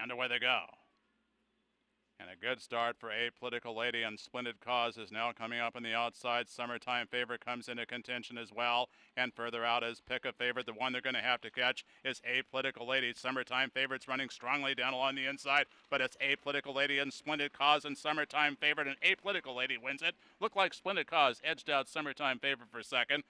And away they go. And a good start for A Political Lady and Splendid Cause is now coming up on the outside. Summertime favorite comes into contention as well. And further out is Pick a Favorite. The one they're going to have to catch is A Political Lady. Summertime favorites running strongly down along the inside, but it's A Political Lady and Splendid Cause and Summertime favorite. And A Political Lady wins it. Look like Splendid Cause edged out Summertime favorite for second.